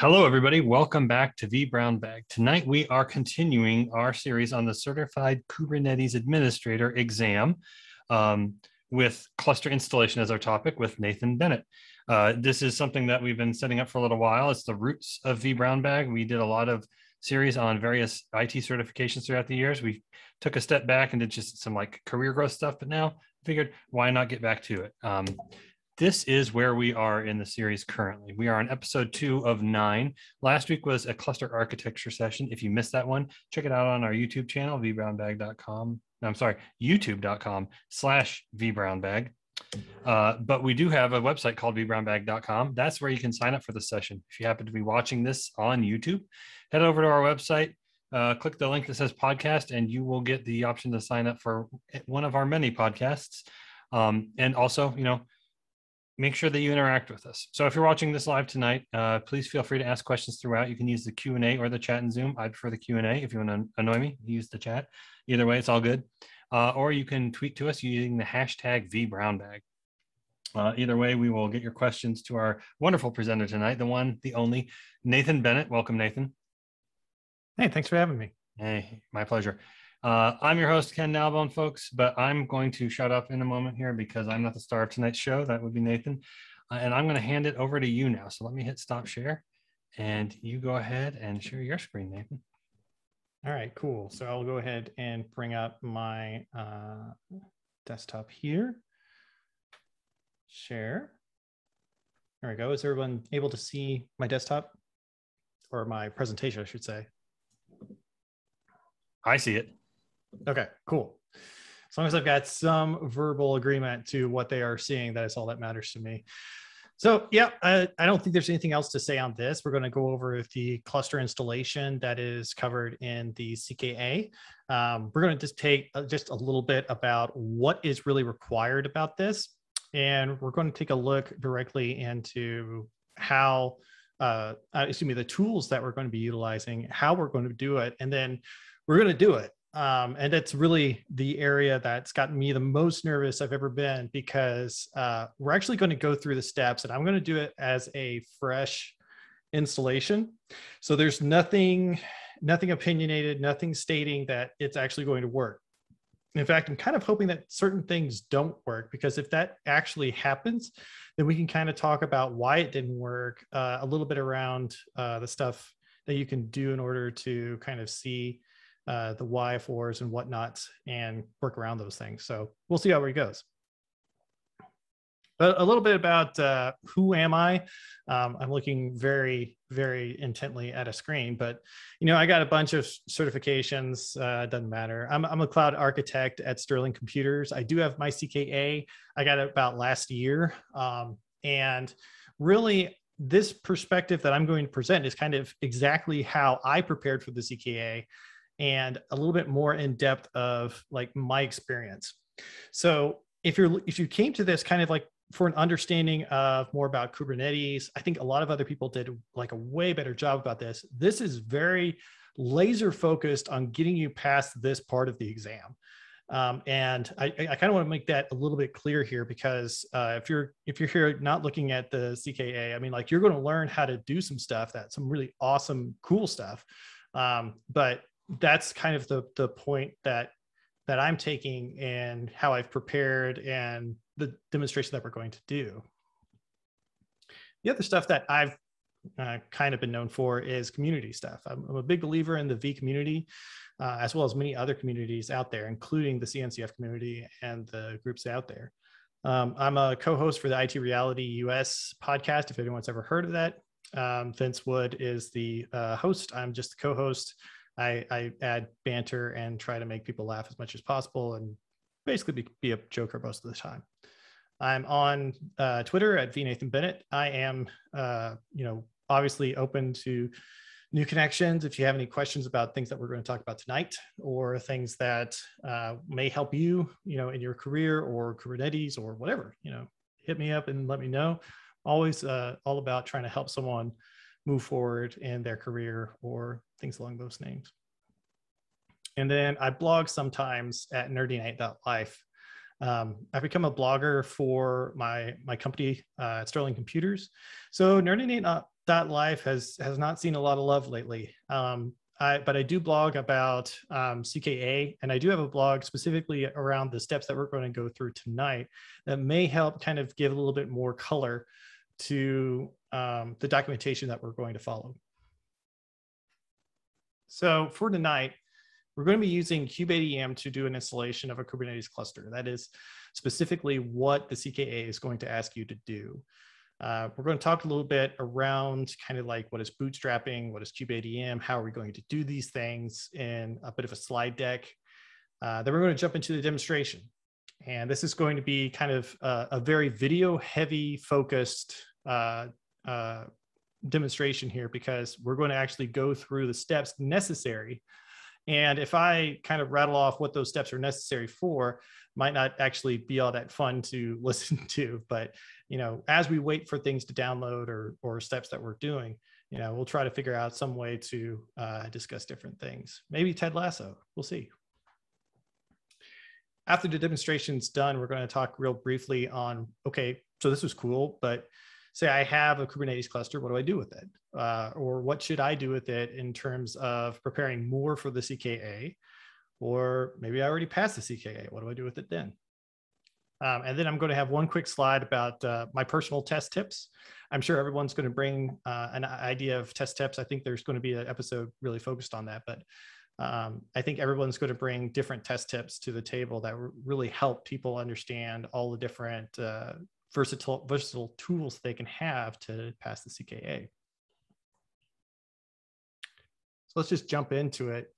Hello, everybody. Welcome back to V Brown Bag. Tonight, we are continuing our series on the Certified Kubernetes Administrator exam um, with cluster installation as our topic with Nathan Bennett. Uh, this is something that we've been setting up for a little while. It's the roots of V Brown Bag. We did a lot of series on various IT certifications throughout the years. We took a step back and did just some like career growth stuff, but now figured why not get back to it. Um, this is where we are in the series currently. We are on episode two of nine. Last week was a cluster architecture session. If you missed that one, check it out on our YouTube channel, vbrownbag.com. I'm sorry, youtube.com slash vbrownbag. Uh, but we do have a website called vbrownbag.com. That's where you can sign up for the session. If you happen to be watching this on YouTube, head over to our website, uh, click the link that says podcast, and you will get the option to sign up for one of our many podcasts. Um, and also, you know, make sure that you interact with us. So if you're watching this live tonight, uh, please feel free to ask questions throughout. You can use the Q&A or the chat in Zoom. I prefer the Q&A. If you want to annoy me, use the chat. Either way, it's all good. Uh, or you can tweet to us using the hashtag VBrownBag. Uh, either way, we will get your questions to our wonderful presenter tonight, the one, the only, Nathan Bennett. Welcome, Nathan. Hey, thanks for having me. Hey, my pleasure. Uh, I'm your host, Ken Nalbone, folks, but I'm going to shut up in a moment here because I'm not the star of tonight's show. That would be Nathan. Uh, and I'm going to hand it over to you now. So let me hit stop share and you go ahead and share your screen, Nathan. All right, cool. So I'll go ahead and bring up my uh, desktop here. Share. There we go. Is everyone able to see my desktop or my presentation, I should say? I see it. Okay, cool. As long as I've got some verbal agreement to what they are seeing, that is all that matters to me. So, yeah, I, I don't think there's anything else to say on this. We're going to go over the cluster installation that is covered in the CKA. Um, we're going to just take uh, just a little bit about what is really required about this. And we're going to take a look directly into how, uh, uh excuse me, the tools that we're going to be utilizing, how we're going to do it, and then we're going to do it um, and it's really the area that's gotten me the most nervous I've ever been because uh, we're actually going to go through the steps and I'm going to do it as a fresh installation. So there's nothing, nothing opinionated, nothing stating that it's actually going to work. In fact, I'm kind of hoping that certain things don't work because if that actually happens, then we can kind of talk about why it didn't work, uh, a little bit around uh, the stuff that you can do in order to kind of see uh, the why fors and whatnots and work around those things. So we'll see how it goes. But a little bit about uh, who am I? Um, I'm looking very, very intently at a screen, but you know, I got a bunch of certifications. Uh, doesn't matter. I'm, I'm a cloud architect at Sterling Computers. I do have my CKA. I got it about last year, um, and really, this perspective that I'm going to present is kind of exactly how I prepared for the CKA and a little bit more in depth of like my experience. So if you're if you came to this kind of like for an understanding of more about Kubernetes, I think a lot of other people did like a way better job about this. This is very laser focused on getting you past this part of the exam. Um, and I, I kind of want to make that a little bit clear here because uh, if you're if you're here not looking at the CKA, I mean, like you're going to learn how to do some stuff that some really awesome, cool stuff. Um, but that's kind of the the point that that I'm taking and how I've prepared and the demonstration that we're going to do. The other stuff that I've uh, kind of been known for is community stuff. I'm, I'm a big believer in the V community, uh, as well as many other communities out there, including the CNCF community and the groups out there. Um, I'm a co-host for the IT Reality US podcast. If anyone's ever heard of that, um, Vince Wood is the uh, host. I'm just the co-host. I, I add banter and try to make people laugh as much as possible and basically be, be a joker most of the time. I'm on uh, Twitter at vnathan bennett. I am, uh, you know, obviously open to new connections. If you have any questions about things that we're going to talk about tonight, or things that uh, may help you, you know, in your career or Kubernetes or whatever, you know, hit me up and let me know. Always uh, all about trying to help someone move forward in their career or things along those names. And then I blog sometimes at nerdynate.life. Um, I've become a blogger for my my company uh, Sterling Computers. So nerdynate.life has has not seen a lot of love lately. Um, I, but I do blog about um, CKA, and I do have a blog specifically around the steps that we're going to go through tonight that may help kind of give a little bit more color to um, the documentation that we're going to follow. So for tonight, we're going to be using kubeadm to do an installation of a Kubernetes cluster. That is specifically what the CKA is going to ask you to do. Uh, we're going to talk a little bit around kind of like what is bootstrapping, what is kubeadm, how are we going to do these things in a bit of a slide deck. Uh, then we're going to jump into the demonstration. And this is going to be kind of a, a very video heavy focused uh, uh demonstration here because we're going to actually go through the steps necessary and if I kind of rattle off what those steps are necessary for, might not actually be all that fun to listen to. But you know, as we wait for things to download or or steps that we're doing, you know, we'll try to figure out some way to uh, discuss different things. Maybe Ted Lasso. We'll see. After the demonstration's done, we're going to talk real briefly on okay, so this was cool, but say I have a Kubernetes cluster, what do I do with it? Uh, or what should I do with it in terms of preparing more for the CKA? Or maybe I already passed the CKA. What do I do with it then? Um, and then I'm going to have one quick slide about uh, my personal test tips. I'm sure everyone's going to bring uh, an idea of test tips. I think there's going to be an episode really focused on that, but um, I think everyone's going to bring different test tips to the table that really help people understand all the different uh, versatile, versatile tools they can have to pass the CKA. So let's just jump into it.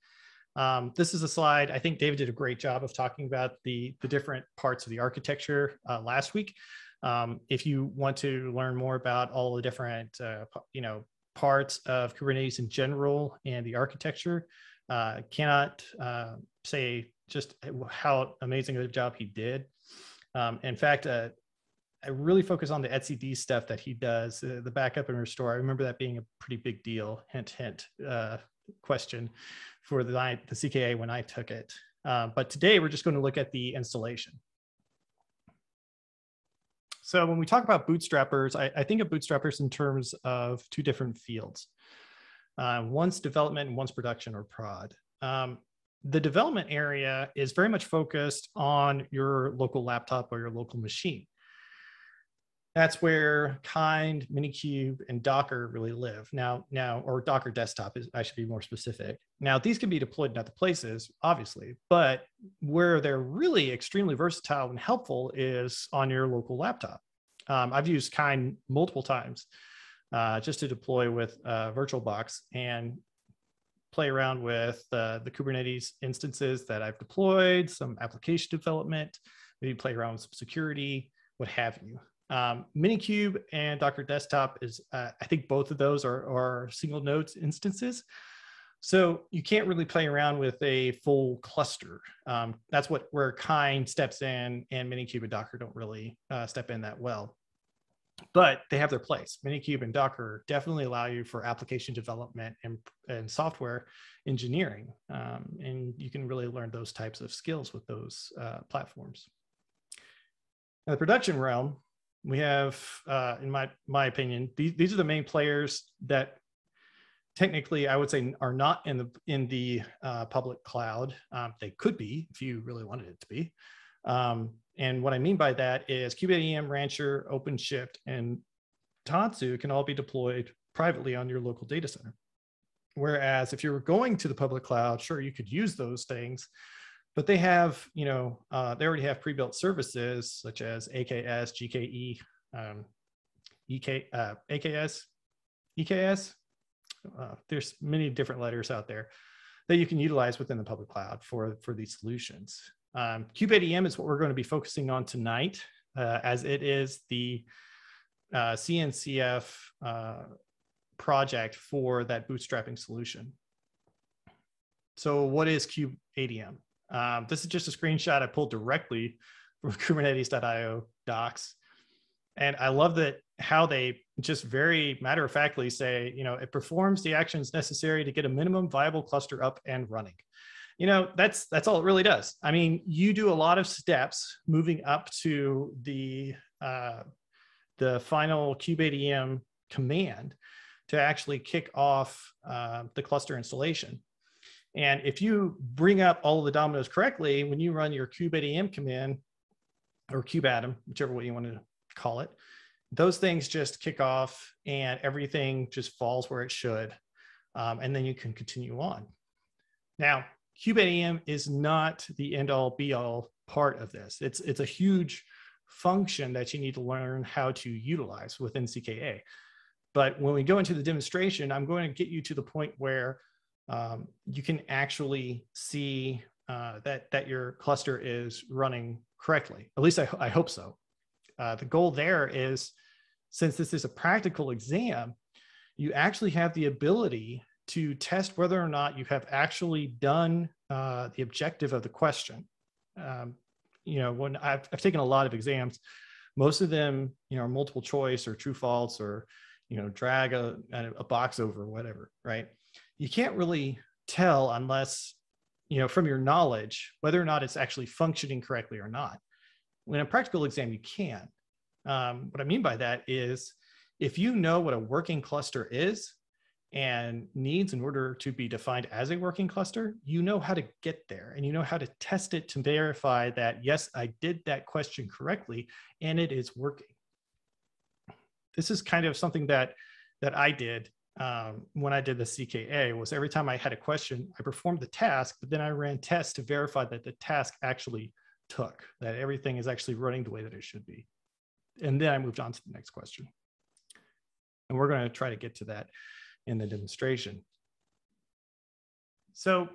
Um, this is a slide. I think David did a great job of talking about the, the different parts of the architecture uh, last week. Um, if you want to learn more about all the different, uh, you know, parts of Kubernetes in general and the architecture, uh, cannot uh, say just how amazing of a job he did. Um, in fact, uh, I really focus on the etcd stuff that he does, uh, the backup and restore. I remember that being a pretty big deal. Hint, hint. Uh, question for the the CKA when I took it. Uh, but today we're just going to look at the installation. So when we talk about bootstrappers, I, I think of bootstrappers in terms of two different fields. Uh, one's development and one's production or prod. Um, the development area is very much focused on your local laptop or your local machine that's where kind minikube and docker really live. Now now or docker desktop is i should be more specific. Now these can be deployed in other places obviously but where they're really extremely versatile and helpful is on your local laptop. Um, i've used kind multiple times uh, just to deploy with uh, virtualbox and play around with uh, the kubernetes instances that i've deployed some application development maybe play around with some security what have you um, Minikube and Docker Desktop is, uh, I think both of those are, are single nodes instances. So you can't really play around with a full cluster. Um, that's what where Kind steps in and Minikube and Docker don't really uh, step in that well. But they have their place. Minikube and Docker definitely allow you for application development and, and software engineering. Um, and you can really learn those types of skills with those uh, platforms. In the production realm, we have, uh, in my my opinion, these, these are the main players that technically I would say are not in the in the uh, public cloud. Um, they could be if you really wanted it to be. Um, and what I mean by that is kubeadm, Rancher, OpenShift, and Tanzu can all be deployed privately on your local data center. Whereas if you're going to the public cloud, sure, you could use those things, but they have, you know, uh, they already have pre-built services such as AKS, GKE, um, EK, uh, AKS, EKS. Uh, there's many different letters out there that you can utilize within the public cloud for, for these solutions. Um, kubeadm is what we're going to be focusing on tonight, uh, as it is the uh, CNCF uh, project for that bootstrapping solution. So what is kubeadm? Um, this is just a screenshot I pulled directly from Kubernetes.io docs. And I love that how they just very matter of factly say, you know, it performs the actions necessary to get a minimum viable cluster up and running. you know that's that's all it really does i mean you do a lot of steps moving up to the uh, the final kubeadm command to actually kick off uh, the cluster installation and if you bring up all of the dominoes correctly when you run your kubeadm command or kubeadm whichever way you want to call it those things just kick off and everything just falls where it should um, and then you can continue on. Now kubeadm is not the end all be all part of this. It's it's a huge function that you need to learn how to utilize within cka but when we go into the demonstration i'm going to get you to the point where um, you can actually see uh, that that your cluster is running correctly at least i, I hope so uh, the goal there is since this is a practical exam, you actually have the ability to test whether or not you have actually done uh, the objective of the question. Um, you know, when I've, I've taken a lot of exams, most of them, you know, are multiple choice or true false or, you know, drag a, a box over whatever, right? You can't really tell unless, you know, from your knowledge, whether or not it's actually functioning correctly or not. When a practical exam, you can. Um, what I mean by that is if you know what a working cluster is and needs in order to be defined as a working cluster, you know how to get there and you know how to test it to verify that, yes, I did that question correctly and it is working. This is kind of something that, that I did um, when I did the CKA was every time I had a question, I performed the task, but then I ran tests to verify that the task actually took, that everything is actually running the way that it should be and then I moved on to the next question. And we're going to try to get to that in the demonstration. So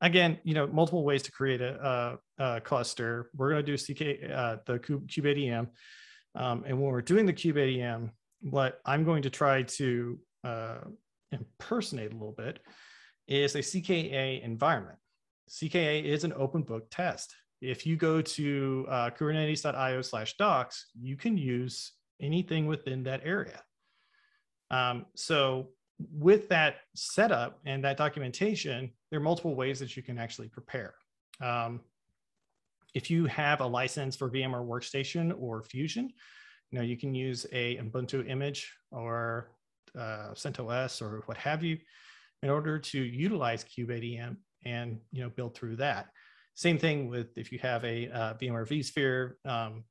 again, you know, multiple ways to create a, a, a cluster. We're going to do CK, uh, the kubeadm. Um, and when we're doing the kubeadm, what I'm going to try to uh, impersonate a little bit is a CKA environment. CKA is an open book test if you go to uh, kubernetes.io slash docs, you can use anything within that area. Um, so with that setup and that documentation, there are multiple ways that you can actually prepare. Um, if you have a license for VMware Workstation or Fusion, you know you can use a Ubuntu image or uh, CentOS or what have you in order to utilize kubeadm and you know build through that. Same thing with if you have a uh, VMware vSphere um,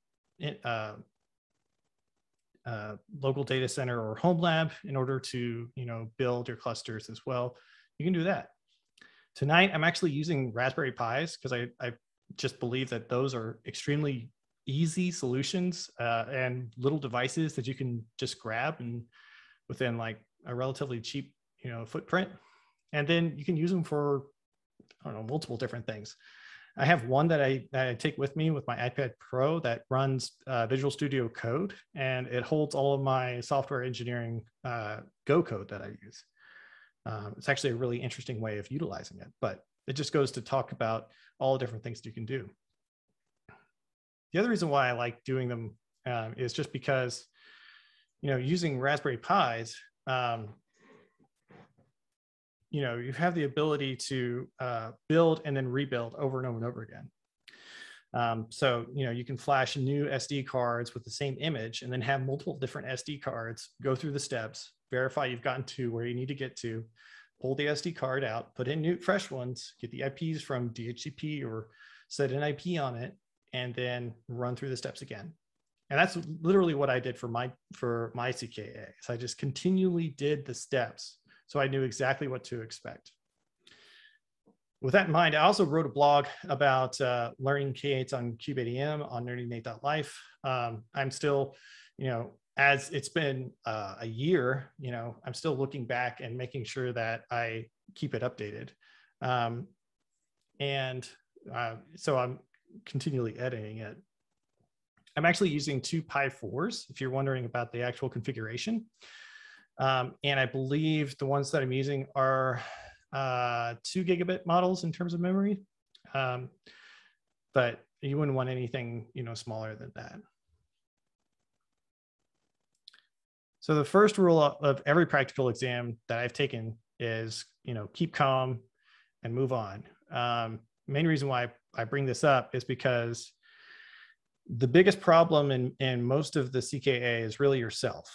uh, uh, local data center or home lab in order to you know build your clusters as well. You can do that. Tonight, I'm actually using Raspberry Pis because I, I just believe that those are extremely easy solutions uh, and little devices that you can just grab and within like a relatively cheap you know footprint and then you can use them for i don't know multiple different things I have one that I, that I take with me with my iPad Pro that runs uh, Visual Studio Code, and it holds all of my software engineering uh, Go code that I use. Um, it's actually a really interesting way of utilizing it, but it just goes to talk about all the different things that you can do. The other reason why I like doing them um, is just because, you know, using Raspberry Pis, um, you know you have the ability to uh, build and then rebuild over and over and over again. Um, so you know you can flash new sd cards with the same image and then have multiple different sd cards go through the steps verify you've gotten to where you need to get to pull the sd card out put in new fresh ones get the ips from dhcp or set an ip on it and then run through the steps again and that's literally what i did for my for my cka so i just continually did the steps so I knew exactly what to expect. With that in mind, I also wrote a blog about uh, learning K8s on kubeadm on nerdynate.life. Um, I'm still, you know, as it's been uh, a year, you know, I'm still looking back and making sure that I keep it updated. Um, and uh, so I'm continually editing it. I'm actually using two Pi 4s, if you're wondering about the actual configuration. Um, and I believe the ones that I'm using are uh, two gigabit models in terms of memory. Um, but you wouldn't want anything, you know, smaller than that. So the first rule of every practical exam that I've taken is, you know, keep calm, and move on. Um, main reason why I bring this up is because the biggest problem in, in most of the CKA is really yourself.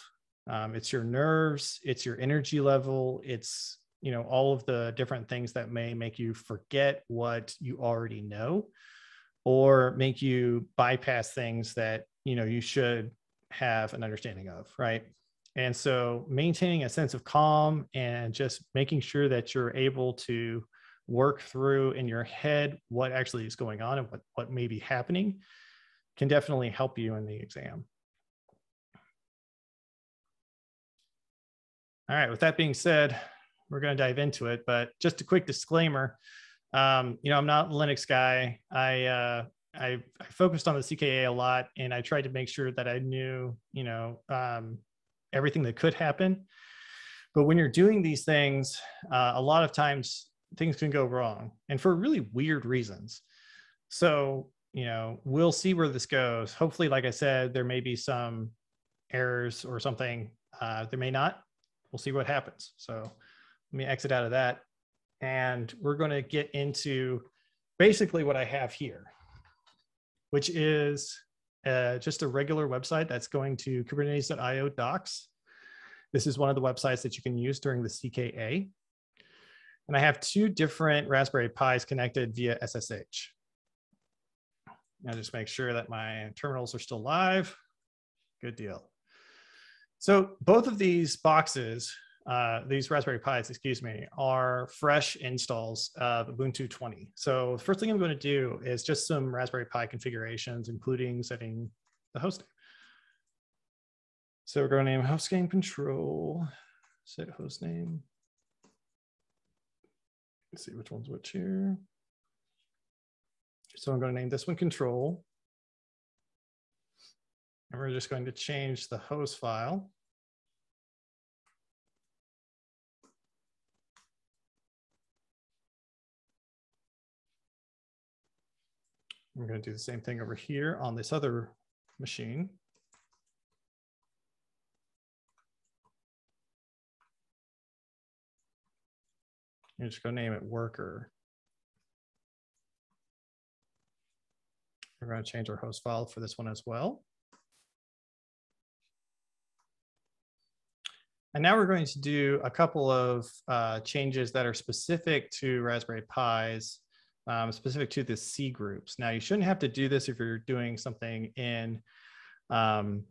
Um, it's your nerves, it's your energy level, it's you know all of the different things that may make you forget what you already know or make you bypass things that you know you should have an understanding of right and so maintaining a sense of calm and just making sure that you're able to work through in your head what actually is going on and what, what may be happening can definitely help you in the exam. All right, with that being said, we're going to dive into it, but just a quick disclaimer. Um, you know, I'm not a Linux guy. I, uh, I, I focused on the CKA a lot and I tried to make sure that I knew, you know, um, everything that could happen. But when you're doing these things, uh, a lot of times things can go wrong and for really weird reasons. So, you know, we'll see where this goes. Hopefully, like I said, there may be some errors or something. Uh, there may not. We'll see what happens. So let me exit out of that. And we're going to get into basically what I have here, which is uh, just a regular website that's going to kubernetes.io docs. This is one of the websites that you can use during the CKA. And I have two different Raspberry Pis connected via SSH. Now just make sure that my terminals are still live. Good deal. So both of these boxes, uh, these Raspberry Pis, excuse me, are fresh installs of Ubuntu 20. So the first thing I'm going to do is just some Raspberry Pi configurations, including setting the host name. So we're going to name hostname control, set host name. Let's see which one's which here. So I'm going to name this one control. And we're just going to change the host file. We're going to do the same thing over here on this other machine. You're just go name it worker. We're going to change our host file for this one as well. And now we're going to do a couple of uh, changes that are specific to Raspberry Pis, um, specific to the C groups. Now you shouldn't have to do this if you're doing something in um,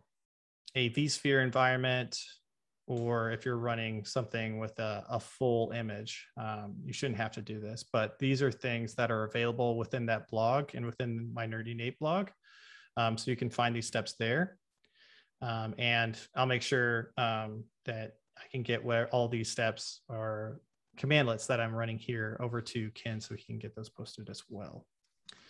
a vSphere environment or if you're running something with a, a full image, um, you shouldn't have to do this. But these are things that are available within that blog and within my Nerdy Nate blog. Um, so you can find these steps there. Um, and I'll make sure um, that I can get where all these steps are commandlets that I'm running here over to Ken so he can get those posted as well.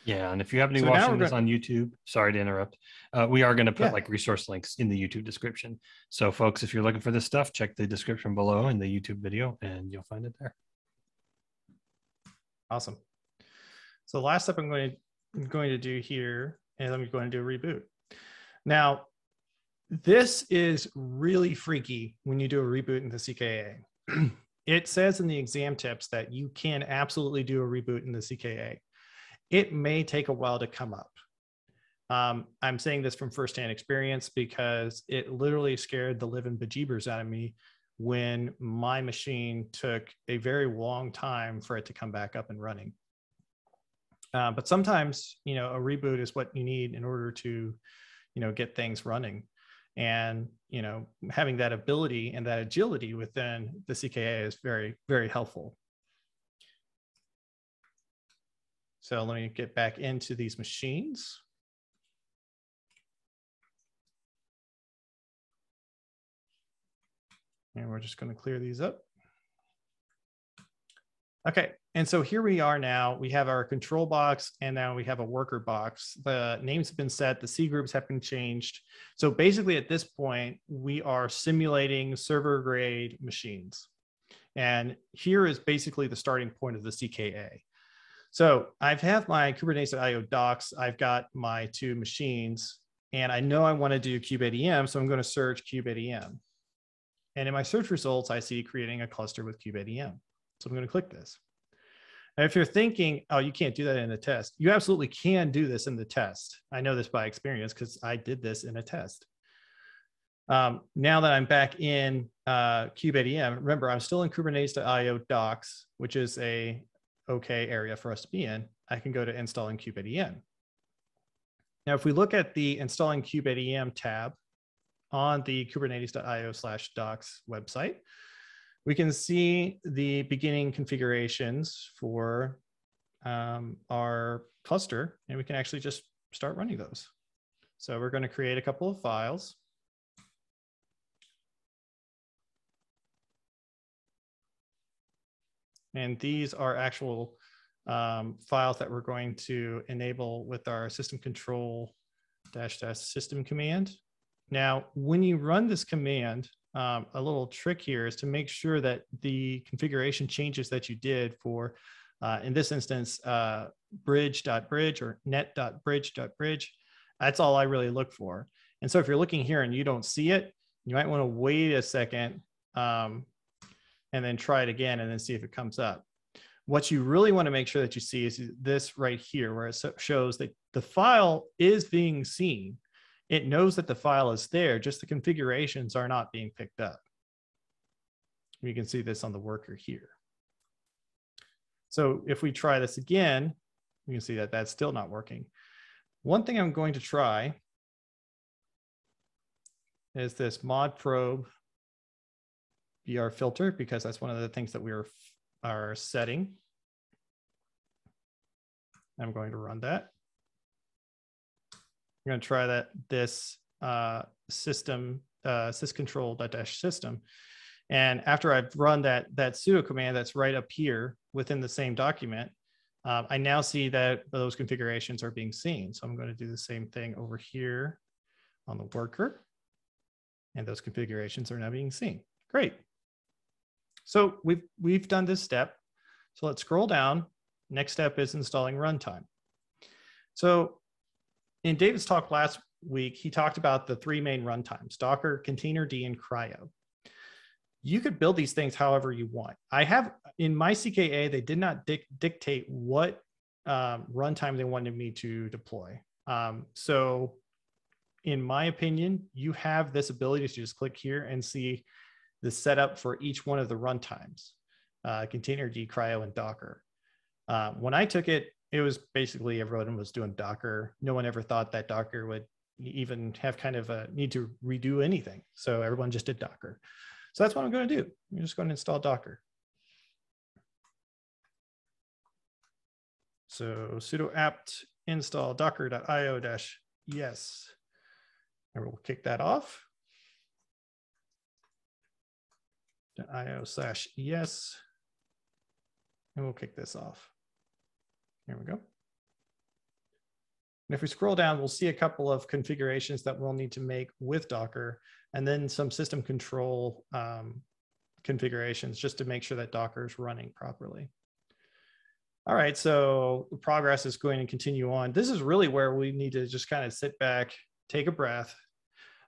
Yeah, and if you happen to be so watching this on YouTube, sorry to interrupt. Uh, we are going to put Yeah. like resource links in the YouTube description. So, folks, if you're looking for this stuff, check the description below in the YouTube video, and you'll find it there. Awesome. So the last step I'm going to, I'm going to do here is I'm going to do a reboot. Now, this is really freaky when you do a reboot in the CKA. it says in the exam tips that you can absolutely do a reboot in the CKA. It may take a while to come up. Um, I'm saying this from firsthand experience because it literally scared the living bejeebers out of me when my machine took a very long time for it to come back up and running. Uh, but sometimes, you know, a reboot is what you need in order to, you know, get things running. And, you know, having that ability and that agility within the CKA is very, very helpful. So let me get back into these machines. And we're just going to clear these up. Okay, and so here we are now. We have our control box and now we have a worker box. The names have been set, the C groups have been changed. So basically at this point, we are simulating server grade machines. And here is basically the starting point of the CKA. So I've have my Kubernetes.io docs. I've got my two machines and I know I want to do kubeadm. So I'm going to search kubeadm. And in my search results, I see creating a cluster with kubeadm. So I'm going to click this. Now, if you're thinking, oh, you can't do that in a test, you absolutely can do this in the test. I know this by experience because I did this in a test. Um, now that I'm back in uh, kubeadm, remember I'm still in Kubernetes.io docs, which is a okay area for us to be in. I can go to installing kubeadm. Now, if we look at the installing kubeadm tab on the kubernetes.io slash docs website, we can see the beginning configurations for um, our cluster, and we can actually just start running those. So we're going to create a couple of files. And these are actual um, files that we're going to enable with our system control dash dash system command. Now, when you run this command, um, a little trick here is to make sure that the configuration changes that you did for, uh, in this instance, uh, bridge.bridge or net.bridge.bridge, that's all I really look for. And so if you're looking here and you don't see it, you might want to wait a second um, and then try it again and then see if it comes up. What you really want to make sure that you see is this right here, where it shows that the file is being seen. It knows that the file is there, just the configurations are not being picked up. You can see this on the worker here. So if we try this again, you can see that that's still not working. One thing I'm going to try is this mod probe BR filter because that's one of the things that we are, are setting. I'm going to run that. I'm going to try that this uh, system uh, syscontrol dash system. And after I've run that, that sudo command that's right up here within the same document, um, I now see that those configurations are being seen. So I'm going to do the same thing over here on the worker. And those configurations are now being seen. Great. So we've, we've done this step. So let's scroll down. Next step is installing runtime. So in David's talk last week, he talked about the three main runtimes, Docker, Containerd, and CRI-O. You could build these things however you want. I have in my CKA, they did not dic dictate what um, runtime they wanted me to deploy. Um, so in my opinion, you have this ability to just click here and see the setup for each one of the runtimes, uh, Containerd, CRI-O, and Docker. Uh, when I took it, it was basically everyone was doing Docker. No one ever thought that Docker would even have kind of a need to redo anything. So everyone just did Docker. So that's what I'm going to do. I'm just going to install Docker. So sudo apt install docker.io dash yes. And we'll kick that off. Io slash yes. And we'll kick this off. Here we go. And if we scroll down, we'll see a couple of configurations that we'll need to make with Docker and then some system control um, configurations just to make sure that Docker is running properly. All right, so progress is going to continue on. This is really where we need to just kind of sit back, take a breath,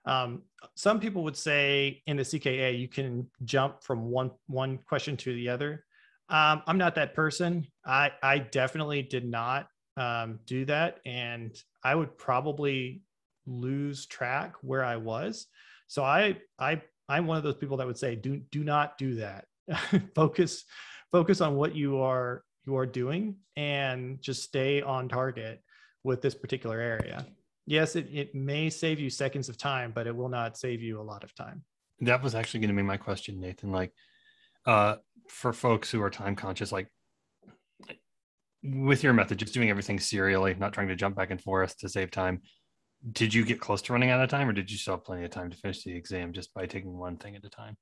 um, some people would say in the CKA you can jump from one one question to the other. Um, I'm not that person. I I definitely did not um, do that, and I would probably lose track where I was. So I I I'm one of those people that would say do do not do that. focus focus on what you are you are doing and just stay on target with this particular area yes, it, it may save you seconds of time, but it will not save you a lot of time. That was actually going to be my question, Nathan. Like, uh, for folks who are time conscious, like with your method, just doing everything serially, not trying to jump back and forth to save time. Did you get close to running out of time, or did you still have plenty of time to finish the exam just by taking one thing at a time?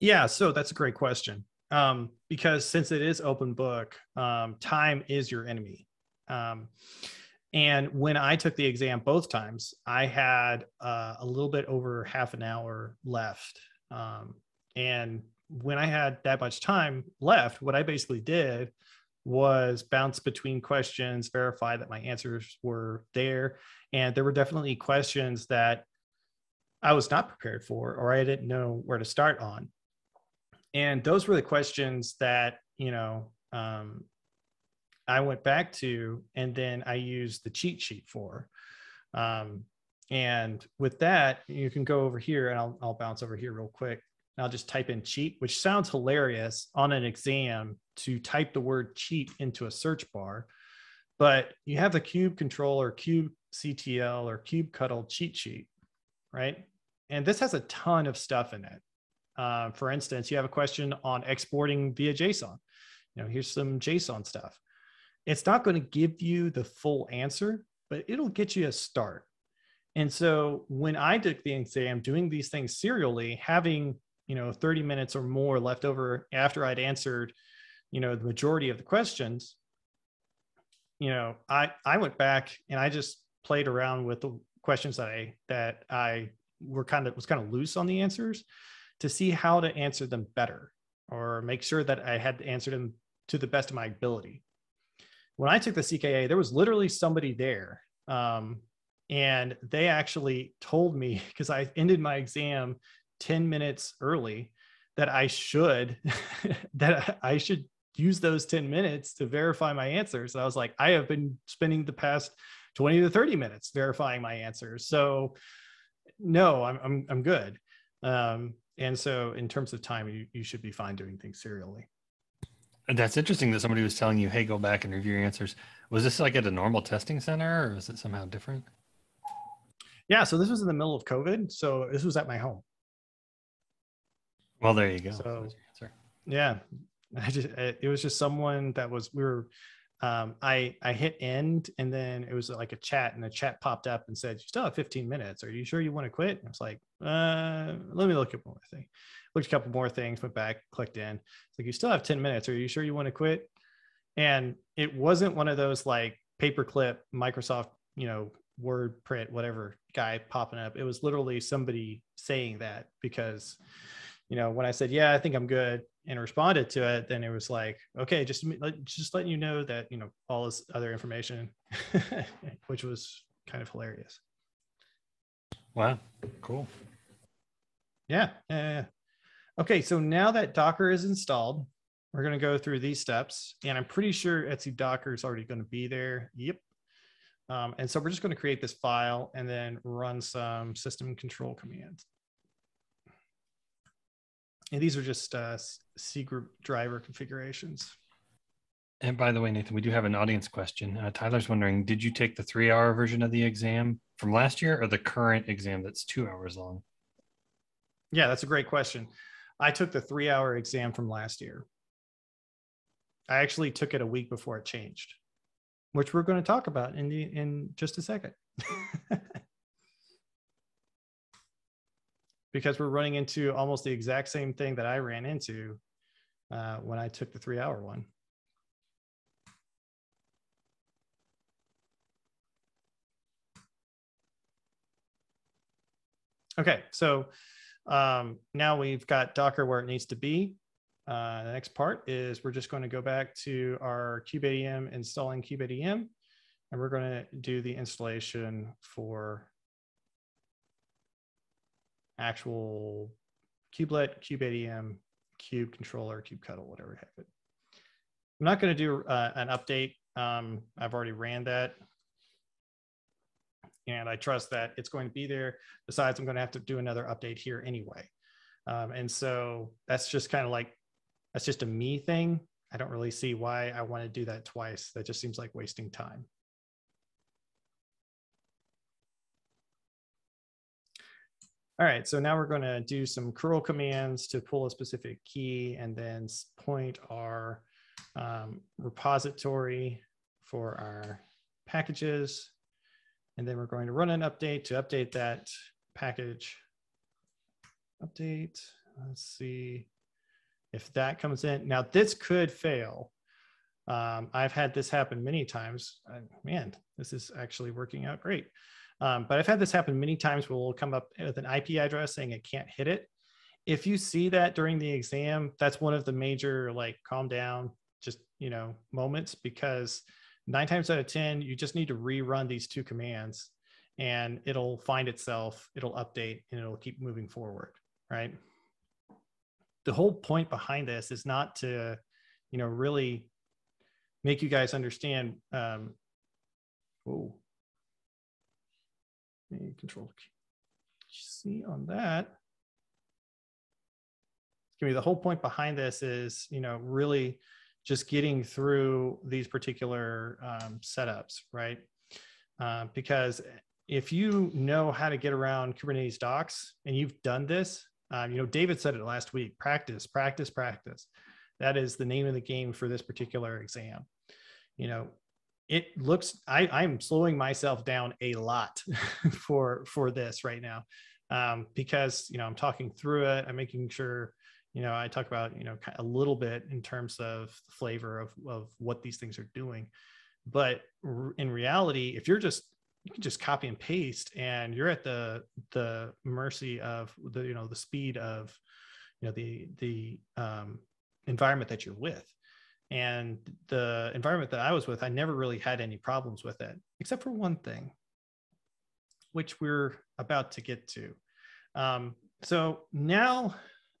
Yeah, so that's a great question. Um, because since it is open book, um, time is your enemy. Um, and when I took the exam both times, I had uh, a little bit over half an hour left. Um, and when I had that much time left, what I basically did was bounce between questions, verify that my answers were there. And there were definitely questions that I was not prepared for or I didn't know where to start on. And those were the questions that, you know, um, I went back to, and then I used the cheat sheet for. Um, and with that, you can go over here and I'll, I'll bounce over here real quick. I'll just type in cheat, which sounds hilarious on an exam to type the word cheat into a search bar. But you have the kube controller, cube CTL, or kubectl cheat sheet, right? And this has a ton of stuff in it. Uh, for instance, you have a question on exporting via JSON. You know, here's some JSON stuff. It's not going to give you the full answer, but it'll get you a start. And so when I took the exam doing these things serially, having, you know, 30 minutes or more left over after I'd answered, you know, the majority of the questions, you know, I I went back and I just played around with the questions that I that I were kind of was kind of loose on the answers to see how to answer them better or make sure that I had answered them to the best of my ability. When I took the CKA, there was literally somebody there um, and they actually told me because I ended my exam 10 minutes early that I should that I should use those 10 minutes to verify my answers. And I was like, I have been spending the past 20 to 30 minutes verifying my answers. So no, I'm I'm I'm good. Um, and so in terms of time, you, you should be fine doing things serially. That's interesting that somebody was telling you, hey, go back and review your answers. Was this like at a normal testing center or was it somehow different? Yeah, so this was in the middle of COVID. So this was at my home. Well, there you go. So, yeah, I just it was just someone that was we were um, I I hit end and then it was like a chat and the chat popped up and said you still have 15 minutes. Are you sure you want to quit? And I was like, uh, let me look at one more thing. Looked a couple more things, went back, clicked in. It's like you still have 10 minutes. Are you sure you want to quit? And it wasn't one of those like paperclip Microsoft, you know, word print whatever guy popping up it was literally somebody saying that because you know when i said yeah i think i'm good and responded to it then it was like okay just just letting you know that you know all this other information which was kind of hilarious. Wow. Cool. Yeah, yeah, yeah okay so now that docker is installed we're going to go through these steps and i'm pretty sure etc docker is already going to be there. Yep. Um, and so we're just going to create this file and then run some system control commands. And these are just uh, C group driver configurations. And by the way, Nathan, we do have an audience question. Uh, Tyler's wondering, did you take the three hour version of the exam from last year or the current exam that's two hours long? Yeah, that's a great question. I took the three hour exam from last year. I actually took it a week before it changed which we're going to talk about in the in just a second. because we're running into almost the exact same thing that I ran into uh, when I took the three hour one. Okay, so um, now we've got Docker where it needs to be. Uh, the next part is we're just going to go back to our kubeadm installing kubeadm, and we're going to do the installation for actual kubelet, kubeadm, kube controller, kubectl, whatever have it. I'm not going to do uh, an update. Um, I've already ran that. And I trust that it's going to be there. Besides, I'm going to have to do another update here anyway. Um, and so that's just kind of like that's just a me thing. I don't really see why I want to do that twice. That just seems like wasting time. All right, so now we're going to do some curl commands to pull a specific key and then point our um, repository for our packages. And then we're going to run an update to update that package. Update, let's see if that comes in now this could fail um, i've had this happen many times uh, man this is actually working out great um, but i've had this happen many times where we'll come up with an ip address saying it can't hit it if you see that during the exam that's one of the major like calm down just you know moments because nine times out of ten you just need to rerun these two commands and it'll find itself it'll update and it'll keep moving forward right the whole point behind this is not to you know really make you guys understand. Um, oh, control key. C on that. Give me the whole point behind this is, you know, really just getting through these particular um, setups, right? Uh, because if you know how to get around Kubernetes docs and you've done this, um, you know, David said it last week practice, practice, practice. That is the name of the game for this particular exam. You know, it looks, I, I'm slowing myself down a lot for, for this right now um, because, you know, I'm talking through it. I'm making sure you know i talk about you know a little bit in terms of the flavor of, of what these things are doing but in reality if you're just you can just copy and paste and you're at the the mercy of the you know the speed of you know the the um, environment that you're with and the environment that i was with i never really had any problems with it except for one thing which we're about to get to um, so now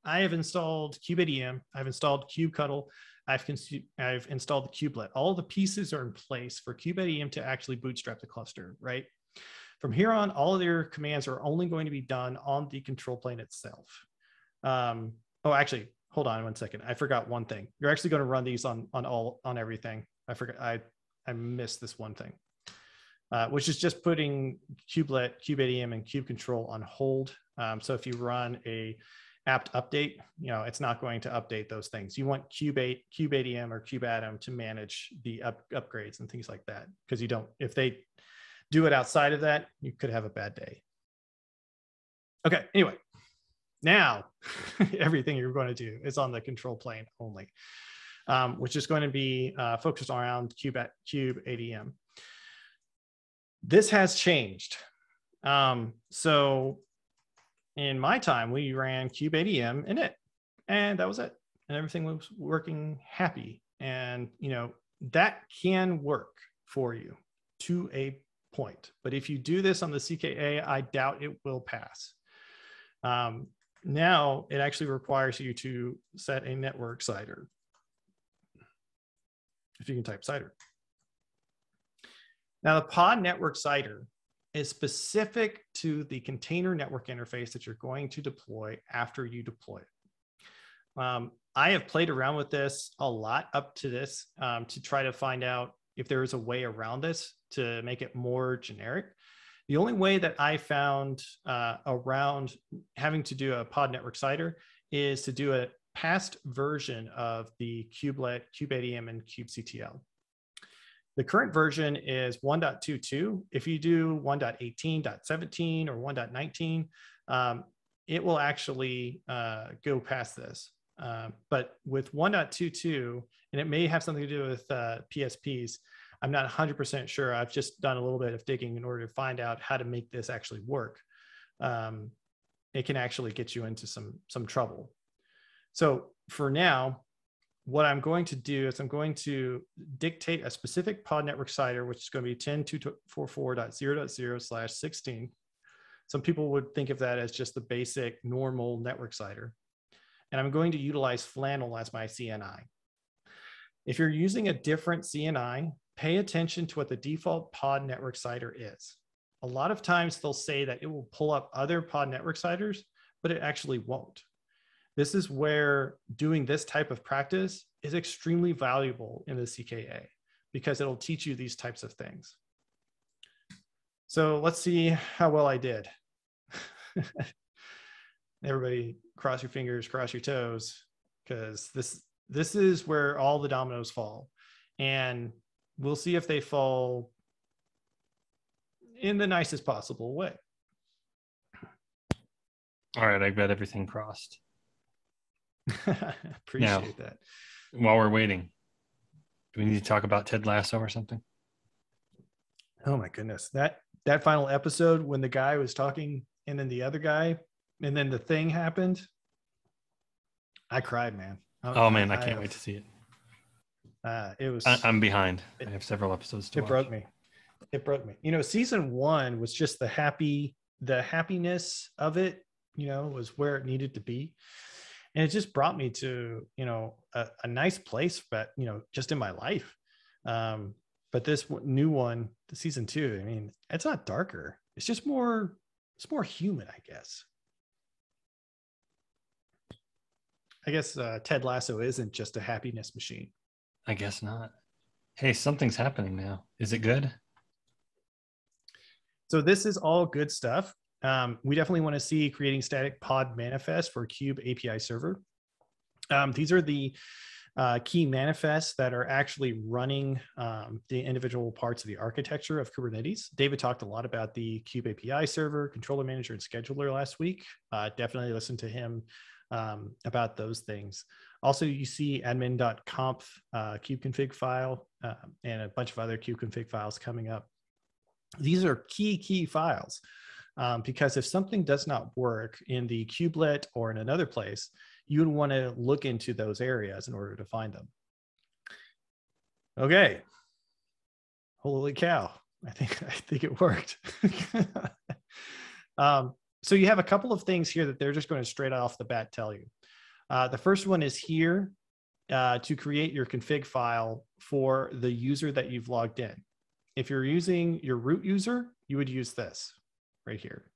I have installed kubeadm, I've installed kubectl, I've, cons- I've installed the kubelet. All the pieces are in place for kubeadm to actually bootstrap the cluster, right? From here on, all of their commands are only going to be done on the control plane itself. Um, oh, actually, hold on one second. I forgot one thing. You're actually going to run these on on all on everything. I forgot. I I missed this one thing, uh, which is just putting kubelet, kubeadm, and kube control on hold. Um, so if you run a apt update, you know, it's not going to update those things. You want kubeadm or kubeatom to manage the up, upgrades and things like that. Because you don't, if they do it outside of that, you could have a bad day. Okay, anyway, now everything you're going to do is on the control plane only, um, which is going to be uh, focused around Cube, Cube ADM. This has changed. Um, so in my time, we ran kubeadm init, and that was it. And everything was working happy. And you know that can work for you to a point. But if you do this on the CKA, I doubt it will pass. Um, now it actually requires you to set a network CIDR. If you can type CIDR. Now the pod network CIDR is specific to the container network interface that you're going to deploy after you deploy it. Um, I have played around with this a lot up to this um, to try to find out if there is a way around this to make it more generic. The only way that I found uh, around having to do a pod network CIDR is to do a past version of the kubelet, kubeadm, and kubectl. The current version is 1.22. If you do 1.18.17 or 1.19, um, it will actually uh, go past this. Uh, but with 1.22, and it may have something to do with uh, PSPs, I'm not 100% sure. I've just done a little bit of digging in order to find out how to make this actually work. Um, it can actually get you into some some trouble. So for now, what I'm going to do is I'm going to dictate a specific pod network CIDR, which is going to be 10.244.0.0 slash 16. Some people would think of that as just the basic normal network CIDR. And I'm going to utilize Flannel as my CNI. If you're using a different CNI, pay attention to what the default pod network CIDR is. A lot of times they'll say that it will pull up other pod network CIDRs, but it actually won't. This is where doing this type of practice is extremely valuable in the CKA because it'll teach you these types of things. So let's see how well I did. Everybody cross your fingers, cross your toes, because this this is where all the dominoes fall. And we'll see if they fall in the nicest possible way. All right, I've got everything crossed. Appreciate now, that. While we're waiting, do we need to talk about Ted Lasso or something? Oh my goodness. That that final episode when the guy was talking and then the other guy and then the thing happened. I cried, man. oh man, I, can't I, wait to see it. Uh, it was. I, am behind. It, I have several episodes to It watch. broke me. It broke me. You know, season one was just the happy, the happiness of it. You know, was where it needed to be and it just brought me to you know a, a nice place but you know just in my life Um, but this new one, the season two, I mean, it's not darker. It's just more, it's more human, I guess. I guess uh, Ted Lasso isn't just a happiness machine. I guess not. Hey, something's happening now. Is it good? So this is all good stuff. Um, we definitely want to see creating static pod manifest for Kube API server. Um, these are the uh, key manifests that are actually running um, the individual parts of the architecture of Kubernetes. David talked a lot about the Kube API server, controller manager, and scheduler last week. Uh, definitely listen to him um, about those things. Also, you see admin.conf uh, kubeconfig file uh, and a bunch of other kubeconfig files coming up. These are key, key files um, because if something does not work in the kubelet or in another place, you would want to look into those areas in order to find them. Okay. Holy cow. I think I think it worked. um, so you have a couple of things here that they're just going to straight off the bat tell you. Uh, the first one is here uh, to create your config file for the user that you've logged in. If you're using your root user, you would use this right here.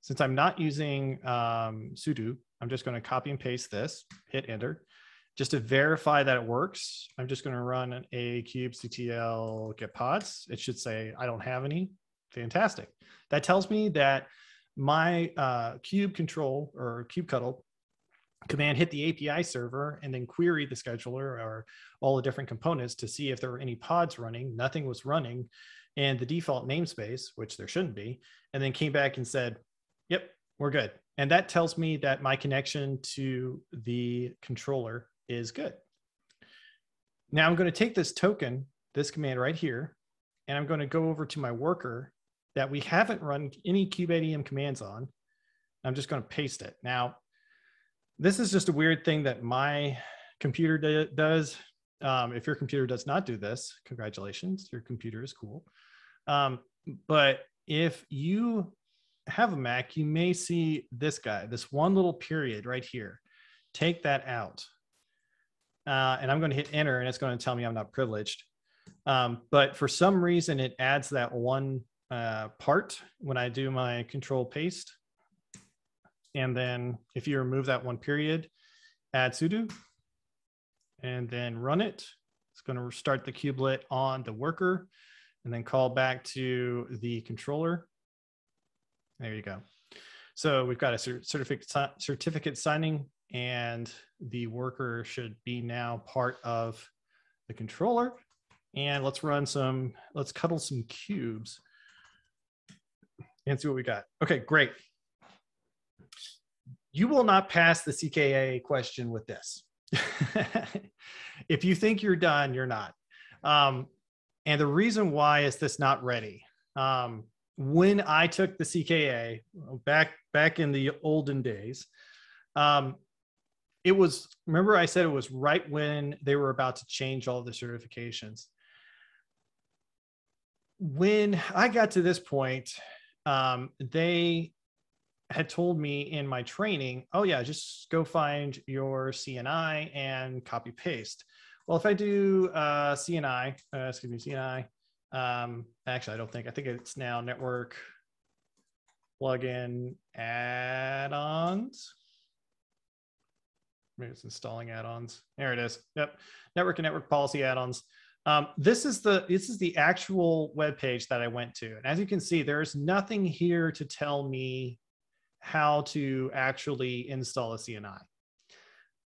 Since I'm not using um, sudo, I'm just going to copy and paste this, hit enter. Just to verify that it works, I'm just going to run an a kubectl get pods. It should say I don't have any. Fantastic. That tells me that my uh, kube control or kubectl command hit the API server and then query the scheduler or all the different components to see if there were any pods running. Nothing was running. And the default namespace, which there shouldn't be, and then came back and said, yep, we're good. And that tells me that my connection to the controller is good. Now I'm going to take this token, this command right here, and I'm going to go over to my worker that we haven't run any kubeadm commands on. I'm just going to paste it. Now, this is just a weird thing that my computer does. Um, if your computer does not do this, congratulations, your computer is cool. Um, but if you have a Mac, you may see this guy, this one little period right here. Take that out. Uh, and I'm going to hit enter and it's going to tell me I'm not privileged. Um, but for some reason, it adds that one uh, part when I do my control paste. And then if you remove that one period, add sudo and then run it. It's going to start the kubelet on the worker and then call back to the controller. There you go. So we've got a certificate, certificate signing and the worker should be now part of the controller. And let's run some, let's cuddle some cubes and see what we got. Okay, great. You will not pass the CKA question with this. if you think you're done, you're not. Um, and the reason why is this not ready. Um, when I took the CKA back back in the olden days, um, it was remember I said it was right when they were about to change all the certifications. When I got to this point, um, they had told me in my training, oh yeah, just go find your CNI and copy paste. Well, if I do uh, CNI, uh, excuse me, CNI, um, actually, I don't think, I think it's now network plugin add-ons. Maybe it's installing add-ons. There it is. Yep. Network and network policy add-ons. Um, this is the this is the actual web page that I went to, and as you can see, there's nothing here to tell me how to actually install a CNI.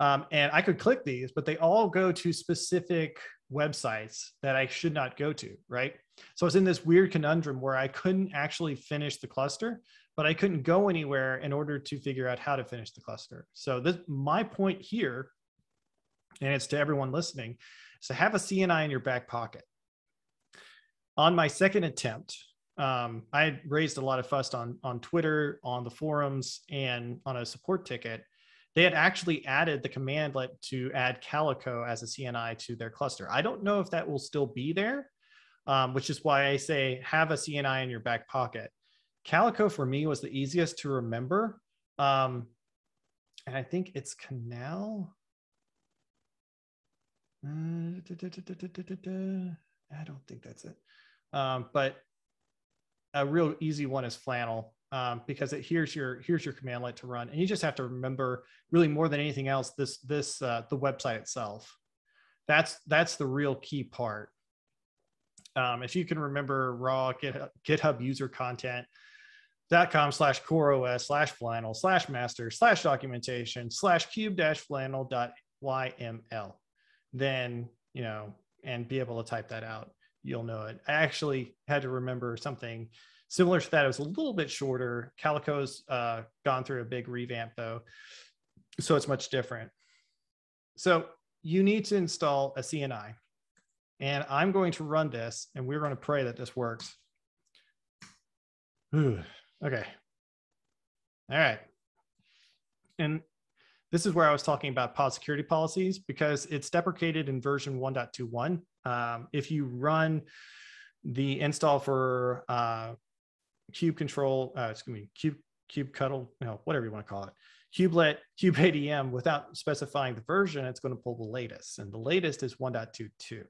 Um, and I could click these, but they all go to specific websites that I should not go to, right? So I was in this weird conundrum where I couldn't actually finish the cluster, but I couldn't go anywhere in order to figure out how to finish the cluster. So this my point here, and it's to everyone listening, so have a CNI in your back pocket. On my second attempt, um, I had raised a lot of fuss on on Twitter, on the forums, and on a support ticket. They had actually added the command let to add Calico as a CNI to their cluster. I don't know if that will still be there, um, which is why I say have a CNI in your back pocket. Calico for me was the easiest to remember. Um, and I think it's Canal Uh, da, da, da. I don't think that's it. Um, but a real easy one is flannel um, because it here's your here's your commandlet to run, and you just have to remember really more than anything else this this uh, the website itself. That's that's the real key part. Um, if you can remember raw GitHub, GitHub user content dot com slash coreos slash flannel slash master slash documentation slash kube dash flannel dot yml then you know and be able to type that out you'll know it i actually had to remember something similar to that it was a little bit shorter calico's uh, gone through a big revamp though so it's much different so you need to install a cni and i'm going to run this and we're going to pray that this works Whew. Okay. All right. And this is where I was talking about pod security policies because it's deprecated in version 1.21. Um, if you run the install for uh, Kube Control, uh, excuse me, Cube, kubectl, you know, whatever you want to call it, kubelet kubeadm without specifying the version, it's going to pull the latest, and the latest is 1.22.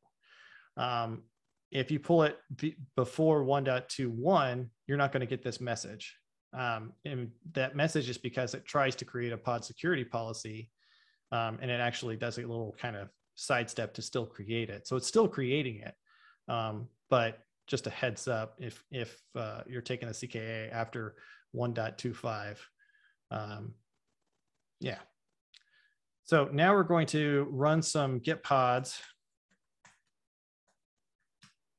Um, if you pull it b- before 1.21, you're not going to get this message. Um, and that message is because it tries to create a pod security policy um, and it actually does a little kind of sidestep to still create it. So it's still creating it. Um, but just a heads up if, if uh, you're taking a CKA after 1.25. Um, yeah. So now we're going to run some git pods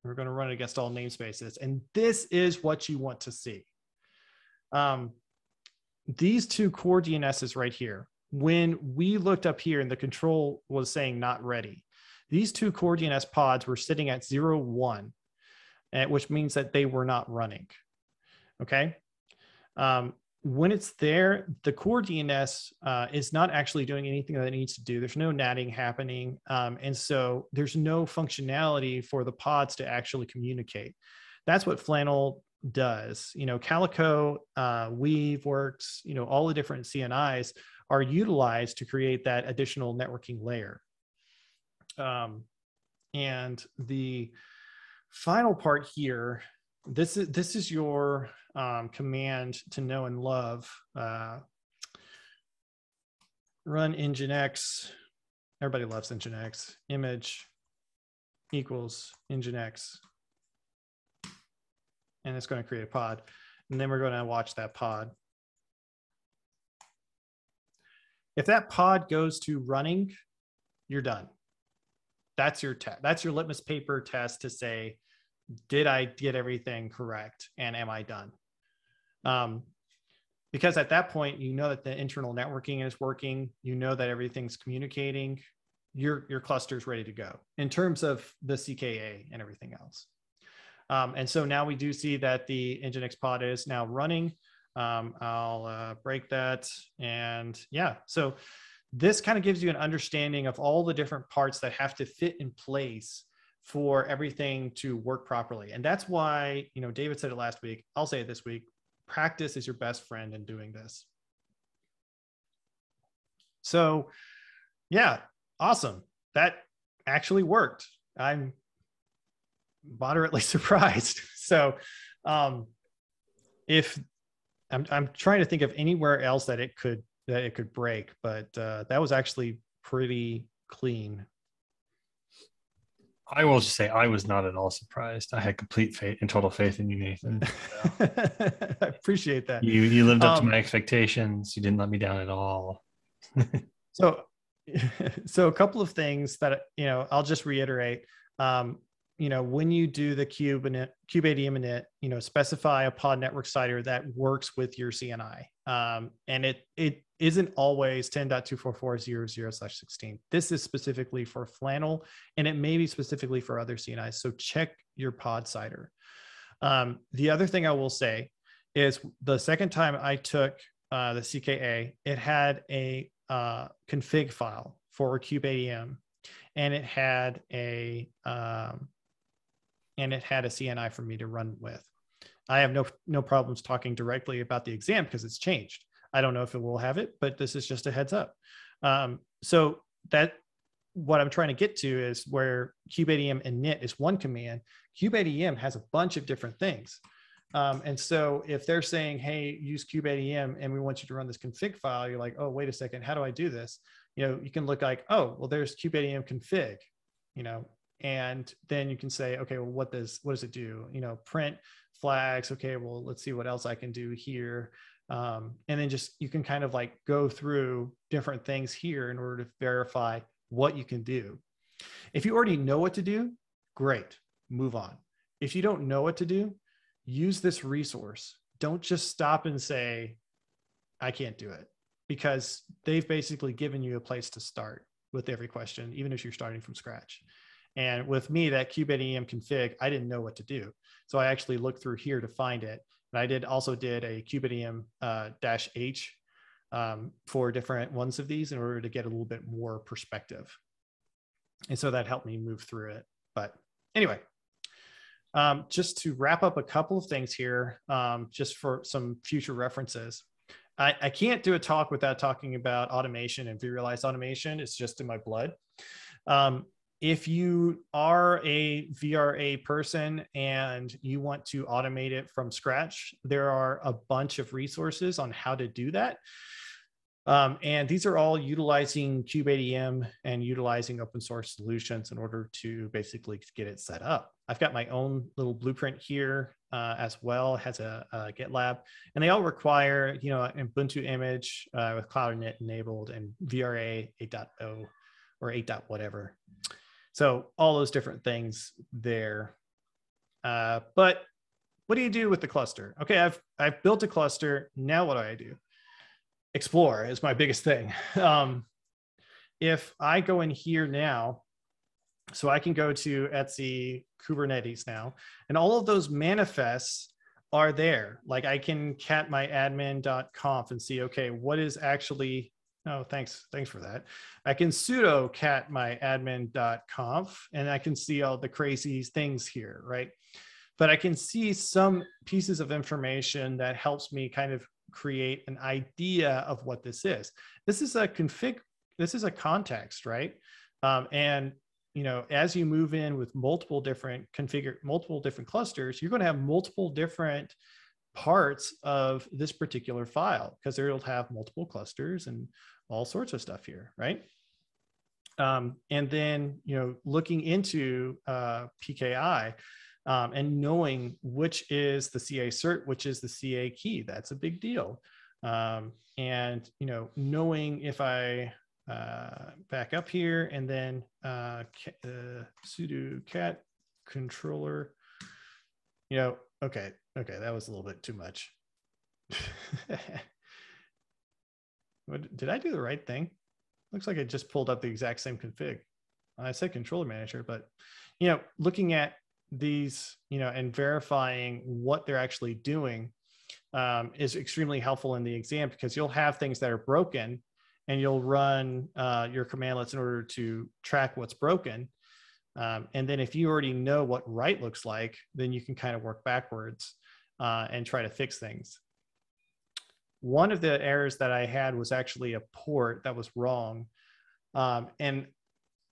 we're going to run it against all namespaces. And this is what you want to see. Um, these two core DNSs right here, when we looked up here and the control was saying not ready, these two core DNS pods were sitting at zero one, eh, which means that they were not running. Okay. Um, when it's there, the core DNS uh, is not actually doing anything that it needs to do. There's no natting happening. Um, and so there's no functionality for the pods to actually communicate. That's what Flannel does. You know, Calico, uh, Weaveworks, you know, all the different CNIs are utilized to create that additional networking layer. Um, and the final part here, this is this is your um, command to know and love. Uh, run nginx. Everybody loves nginx. Image equals nginx. And it's going to create a pod. And then we're going to watch that pod. If that pod goes to running, you're done. That's your test. That's your litmus paper test to say, did I get everything correct? And am I done? Um, because at that point, you know that the internal networking is working, you know that everything's communicating, your, your cluster is ready to go in terms of the CKA and everything else. Um, and so now we do see that the Nginx pod is now running. Um, I'll uh, break that. And yeah, so this kind of gives you an understanding of all the different parts that have to fit in place for everything to work properly. And that's why, you know, David said it last week. I'll say it this week practice is your best friend in doing this. So, yeah, awesome. That actually worked. I'm moderately surprised. So, um, if I'm, I'm trying to think of anywhere else that it could that it could break, but uh, that was actually pretty clean. I will just say I was not at all surprised. I had complete faith and total faith in you, Nathan. I appreciate that. You you lived up um, to my expectations. You didn't let me down at all. so so a couple of things that you know I'll just reiterate. Um, you know, when you do the cube and cube ADM init, you know, specify a pod network CIDR that works with your CNI. Um, and it it isn't always 10.244.00 slash 16. This is specifically for flannel and it may be specifically for other CNIs. So check your pod CIDR. Um, the other thing I will say is the second time I took uh, the CKA, it had a uh, config file for kubeadm and it had a um, and it had a CNI for me to run with. I have no no problems talking directly about the exam because it's changed. I don't know if it will have it, but this is just a heads up. Um, so that what I'm trying to get to is where kubeadm init is one command. kubeadm has a bunch of different things. Um, and so if they're saying, hey, use kubeadm and we want you to run this config file, you're like, oh, wait a second, how do I do this? You know, you can look like, oh, well, there's kubeadm config, you know, and then you can say, okay, well, what does what does it do? You know, print flags. Okay, well, let's see what else I can do here. Um, and then just you can kind of like go through different things here in order to verify what you can do. If you already know what to do, great, move on. If you don't know what to do, use this resource. Don't just stop and say, I can't do it, because they've basically given you a place to start with every question, even if you're starting from scratch. And with me, that kubeadm config, I didn't know what to do. So I actually looked through here to find it. And I did also did a kubeadm uh, dash H um, for different ones of these in order to get a little bit more perspective. And so that helped me move through it. But anyway, um, just to wrap up a couple of things here, um, just for some future references. I, I, can't do a talk without talking about automation and vRealize automation. It's just in my blood. Um, if you are a VRA person and you want to automate it from scratch, there are a bunch of resources on how to do that. Um, and these are all utilizing kubeadm and utilizing open source solutions in order to basically get it set up. I've got my own little blueprint here uh, as well, has a, a, GitLab, and they all require, you know, an Ubuntu image uh, with Cloud Init enabled and VRA 8.0 or 8. whatever. So all those different things there. Uh, but what do you do with the cluster? Okay, I've I've built a cluster. Now what do I do? Explore is my biggest thing. Um, if I go in here now, so I can go to etc Kubernetes now, and all of those manifests are there. Like I can cat my admin.conf and see, okay, what is actually Oh, thanks. Thanks for that. I can sudo cat my admin.conf and I can see all the crazy things here, right? But I can see some pieces of information that helps me kind of create an idea of what this is. This is a config, this is a context, right? Um, and you know, as you move in with multiple different configure, multiple different clusters, you're going to have multiple different parts of this particular file because it'll have multiple clusters and all sorts of stuff here, right? Um, and then, you know, looking into uh, PKI um, and knowing which is the CA cert, which is the CA key, that's a big deal. Um, and, you know, knowing if I uh, back up here and then uh, uh, sudo cat controller, you know, okay, okay, that was a little bit too much. Did I do the right thing? Looks like I just pulled up the exact same config. I said controller manager, but you know, looking at these, you know, and verifying what they're actually doing um, is extremely helpful in the exam because you'll have things that are broken and you'll run uh, your commandlets in order to track what's broken. Um, and then if you already know what right looks like, then you can kind of work backwards uh, and try to fix things one of the errors that I had was actually a port that was wrong. Um, and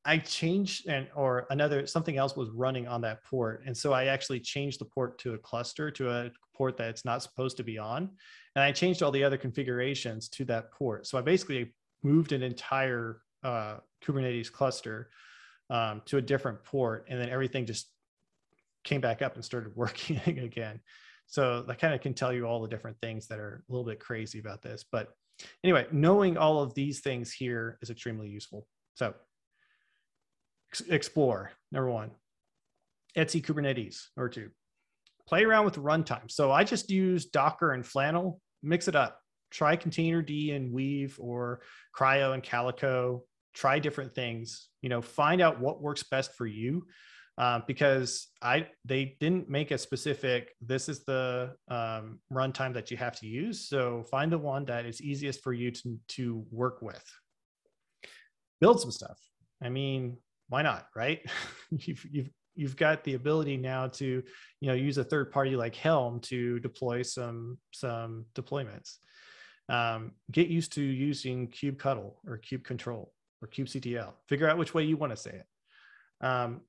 I changed and or another something else was running on that port. And so I actually changed the port to a cluster to a port that it's not supposed to be on. And I changed all the other configurations to that port. So I basically moved an entire uh, Kubernetes cluster um, to a different port. And then everything just came back up and started working again. So that kind of can tell you all the different things that are a little bit crazy about this. But anyway, knowing all of these things here is extremely useful. So explore, number one. etc Kubernetes, or two. Play around with runtime. So I just use Docker and Flannel, mix it up. Try Containerd and Weave or CRI-O and Calico. Try different things. You know, find out what works best for you uh, because I they didn't make a specific. This is the um, runtime that you have to use. So find the one that is easiest for you to to work with. Build some stuff. I mean, why not, right? you've you've you've got the ability now to you know use a third party like Helm to deploy some some deployments. Um, get used to using kubectl or kube control or kubectl. Figure out which way you want to say it. Um,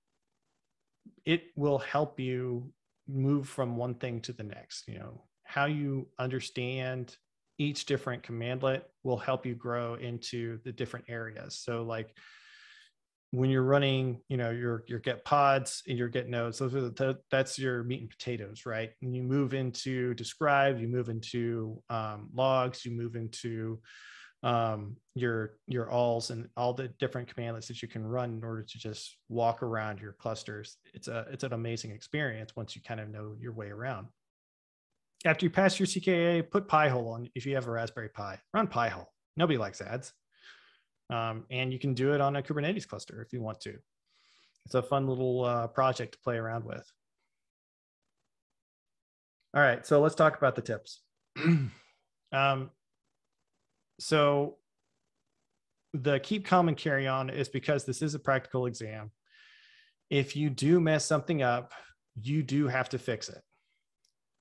it will help you move from one thing to the next. You know, how you understand each different commandlet will help you grow into the different areas. So like when you're running, you know, your your get pods and your get nodes, those are the, that's your meat and potatoes, right? And you move into describe, you move into um, logs, you move into um, your your alls and all the different commandlets that you can run in order to just walk around your clusters. It's a it's an amazing experience once you kind of know your way around. After you pass your CKA, put Pi-hole on if you have a Raspberry Pi. Run Pi-hole. Nobody likes ads. Um, and you can do it on a Kubernetes cluster if you want to. It's a fun little uh, project to play around with. All right, so let's talk about the tips. um, so the keep calm and carry on is because this is a practical exam. If you do mess something up, you do have to fix it.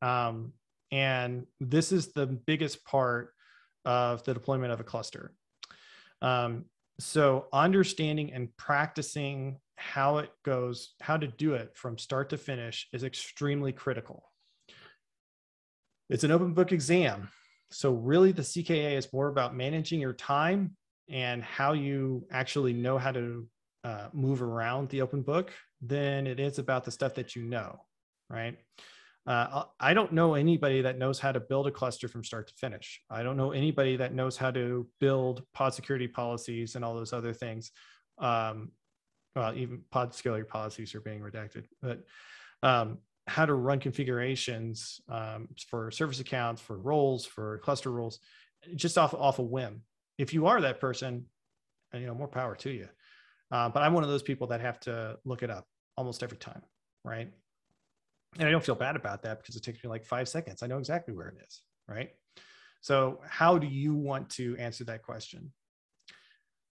Um, and this is the biggest part of the deployment of a cluster. Um, so understanding and practicing how it goes, how to do it from start to finish is extremely critical. It's an open book exam. So really the CKA is more about managing your time and how you actually know how to uh, move around the open book than it is about the stuff that you know, right? Uh, I don't know anybody that knows how to build a cluster from start to finish. I don't know anybody that knows how to build pod security policies and all those other things. Um, well, even pod security policies are being redacted, but um, how to run configurations um, for service accounts, for roles, for cluster roles, just off off a whim. If you are that person, uh, you know, more power to you. Uh, but I'm one of those people that have to look it up almost every time, right? And I don't feel bad about that because it takes me like five seconds. I know exactly where it is, right? So, how do you want to answer that question?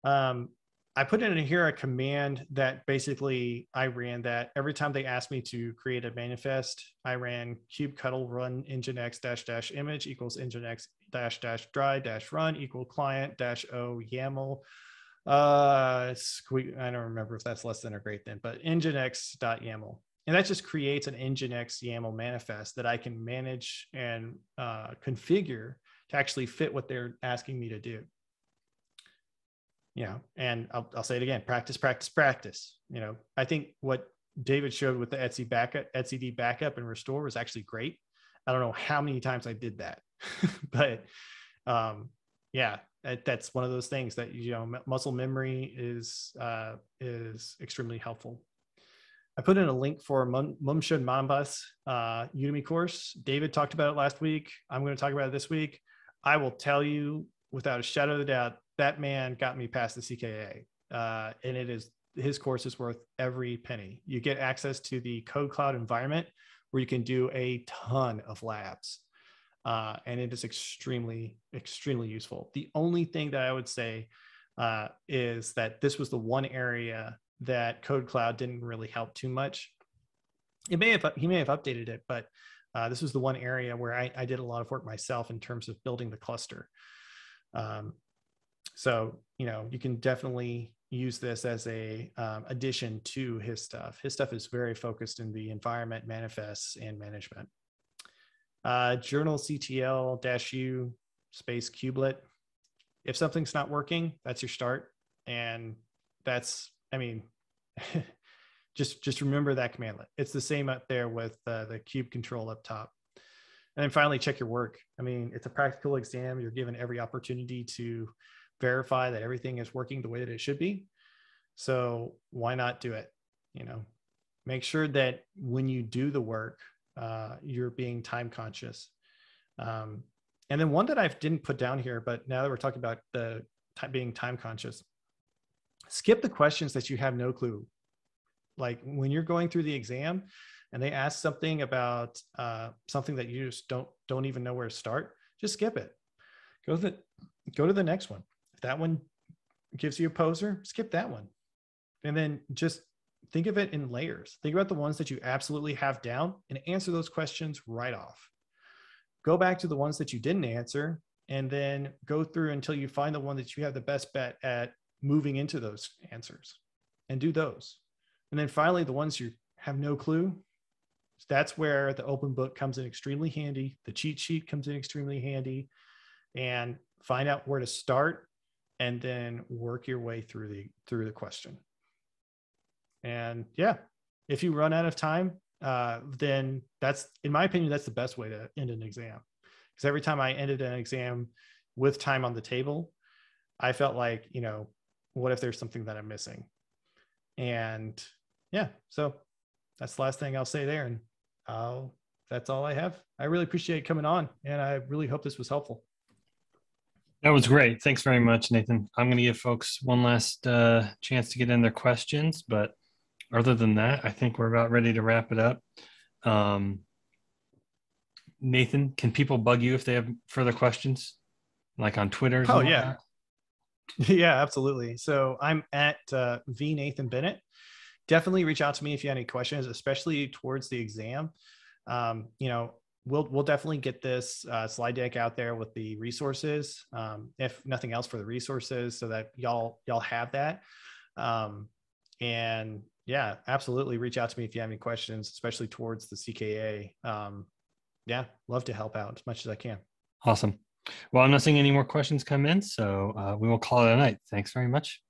Um, I put in here a command that basically I ran that every time they asked me to create a manifest, I ran kubectl run nginx dash dash image equals nginx dash dash dry dash run equal client dash o YAML. Uh, I don't remember if that's less than or great then, but nginx dot YAML and that just creates an nginx YAML manifest that I can manage and uh, configure to actually fit what they're asking me to do. You know, and I'll, I'll say it again: practice, practice, practice. You know, I think what David showed with the etc backup, etcd backup and restore was actually great. I don't know how many times I did that, but um, yeah, that's one of those things that you know muscle memory is uh, is extremely helpful I put in a link for Mumshad Mannambeth uh, Udemy course. David talked about it last week. I'm going to talk about it this week. I will tell you without a shadow of a doubt, that man got me past the CKA. Uh, and it is his course is worth every penny. You get access to the KodeKloud environment where you can do a ton of labs. Uh, and it is extremely, extremely useful. The only thing that I would say uh, is that this was the one area that KodeKloud didn't really help too much. It may have he may have updated it, but uh, this was the one area where I, I, did a lot of work myself in terms of building the cluster. Um, so you know you can definitely use this as a um, addition to his stuff. His stuff is very focused in the environment, manifests, and management. Uh, journalctl dash U space kubelet. If something's not working, that's your start, and that's I mean, just just remember that commandlet. It's the same up there with uh, the cube control up top. And then finally, check your work. I mean, it's a practical exam. You're given every opportunity to verify that everything is working the way that it should be. So why not do it? You know, make sure that when you do the work, uh, you're being time conscious. Um, and then one that I didn't put down here, but now that we're talking about the time, being time conscious, skip the questions that you have no clue. Like when you're going through the exam and they ask something about uh, something that you just don't don't even know where to start, just skip it. Go to the go to the next one. If that one gives you a poser, skip that one. And then just think of it in layers. Think about the ones that you absolutely have down and answer those questions right off. Go back to the ones that you didn't answer and then go through until you find the one that you have the best bet at moving into those answers and do those. And then finally, the ones you have no clue, that's where the open book comes in extremely handy. The cheat sheet comes in extremely handy and find out where to start and then work your way through the through the question. And yeah, if you run out of time, uh, then that's in my opinion that's the best way to end an exam because every time i ended an exam with time on the table i felt like you know what if there's something that i'm missing and yeah so that's the last thing i'll say there and I'll, that's all i have i really appreciate coming on and i really hope this was helpful that was great thanks very much nathan i'm going to give folks one last uh, chance to get in their questions but other than that, I think we're about ready to wrap it up. Um, Nathan, can people bug you if they have further questions, like on Twitter? Oh yeah, yeah, absolutely. So I'm at uh, v Nathan Bennett. Definitely reach out to me if you have any questions, especially towards the exam. Um, you know, we'll we'll definitely get this uh, slide deck out there with the resources, um, if nothing else for the resources, so that y'all y'all have that. Um, and yeah, absolutely. Reach out to me if you have any questions, especially towards the CKA. Um, yeah, love to help out as much as I can. Awesome. Well, I'm not seeing any more questions come in, so uh, we will call it a night. Thanks very much.